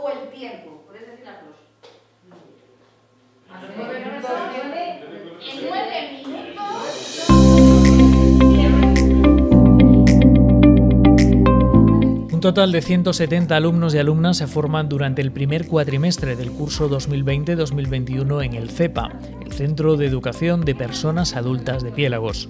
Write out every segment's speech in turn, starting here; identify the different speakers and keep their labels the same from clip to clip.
Speaker 1: o el tiempo. Puedes decir las dos. En nueve minutos.
Speaker 2: Un total de 170 alumnos y alumnas se forman durante el primer cuatrimestre del curso 2020-2021 en el CEPA, el Centro de Educación de Personas Adultas de Piélagos.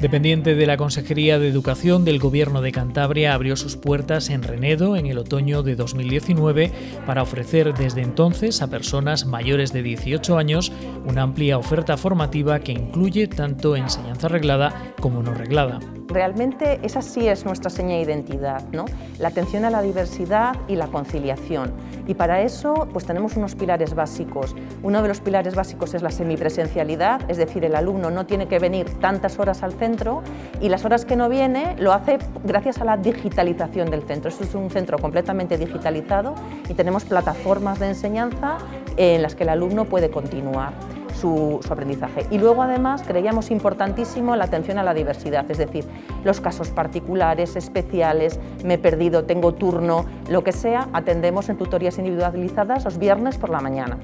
Speaker 2: Dependiente de la Consejería de Educación del Gobierno de Cantabria, abrió sus puertas en Renedo en el otoño de 2019 para ofrecer desde entonces a personas mayores de 18 años una amplia oferta formativa que incluye tanto enseñanza reglada como no reglada.
Speaker 3: Realmente esa sí es nuestra seña de identidad, ¿no? la atención a la diversidad y la conciliación. Y para eso pues tenemos unos pilares básicos. Uno de los pilares básicos es la semipresencialidad, es decir, el alumno no tiene que venir tantas horas al centro y las horas que no viene lo hace gracias a la digitalización del centro. Es un centro completamente digitalizado y tenemos plataformas de enseñanza en las que el alumno puede continuar su, aprendizaje. Y luego además creíamos importantísimo la atención a la diversidad, es decir, los casos particulares, especiales, me he perdido, tengo turno, lo que sea, atendemos en tutorías individualizadas los viernes por la mañana.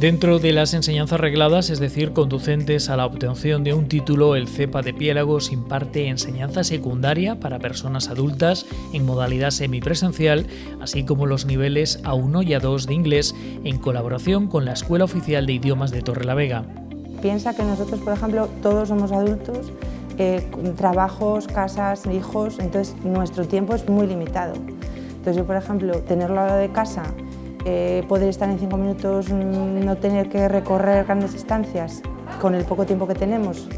Speaker 2: Dentro de las enseñanzas regladas, es decir, conducentes a la obtención de un título, el CEPA de Piélagos imparte enseñanza secundaria para personas adultas en modalidad semipresencial, así como los niveles A1 y A2 de inglés en colaboración con la Escuela Oficial de Idiomas de Torrelavega.
Speaker 4: Piensa que nosotros, por ejemplo, todos somos adultos, eh, trabajos, casas, hijos, entonces nuestro tiempo es muy limitado. Entonces yo, por ejemplo, tenerlo de casa poder estar en cinco minutos, mm, no tener que recorrer grandes distancias con el poco tiempo que tenemos,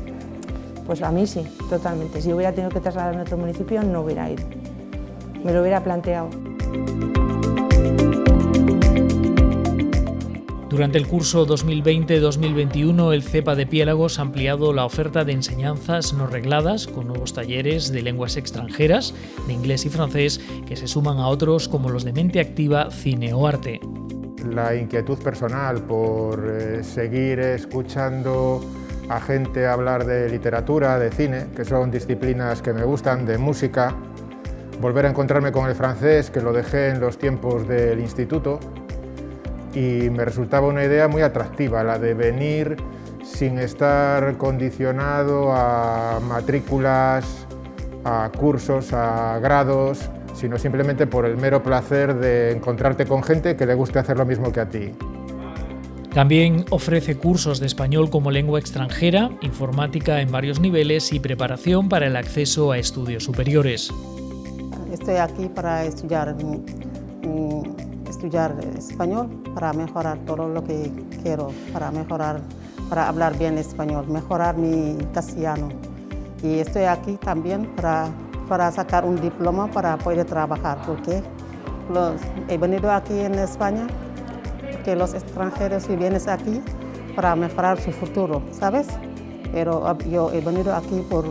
Speaker 4: pues a mí sí, totalmente. Si hubiera tenido que trasladarme a otro municipio, no hubiera ido. Me lo hubiera planteado.
Speaker 2: Durante el curso 2020-2021, el CEPA de Piélagos ha ampliado la oferta de enseñanzas no regladas con nuevos talleres de lenguas extranjeras, de inglés y francés, que se suman a otros como los de mente activa, cine o arte.
Speaker 5: La inquietud personal por eh, seguir escuchando a gente hablar de literatura, de cine, que son disciplinas que me gustan, de música, volver a encontrarme con el francés, que lo dejé en los tiempos del instituto, y me resultaba una idea muy atractiva, la de venir sin estar condicionado a matrículas, a cursos, a grados, sino simplemente por el mero placer de encontrarte con gente que le guste hacer lo mismo que a ti.
Speaker 2: También ofrece cursos de español como lengua extranjera, informática en varios niveles y preparación para el acceso a estudios superiores.
Speaker 6: Estoy aquí para estudiar estudiar español para mejorar todo lo que quiero, para mejorar, para hablar bien español, mejorar mi castellano. Y estoy aquí también para, para sacar un diploma para poder trabajar, porque he venido aquí en España, que los extranjeros si aquí para mejorar su futuro, ¿sabes? Pero yo he venido aquí por,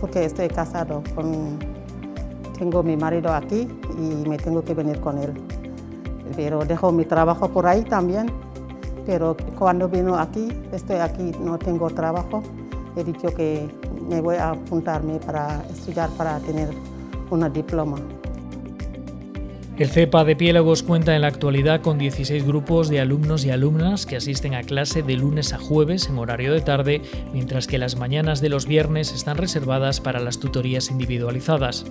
Speaker 6: porque estoy casado con, tengo mi marido aquí y me tengo que venir con él pero dejo mi trabajo por ahí también. Pero cuando vino aquí, estoy aquí, no tengo trabajo, he dicho que me voy a apuntarme para estudiar, para tener una diploma.
Speaker 2: El CEPA de Piélagos cuenta en la actualidad con 16 grupos de alumnos y alumnas que asisten a clase de lunes a jueves en horario de tarde, mientras que las mañanas de los viernes están reservadas para las tutorías individualizadas.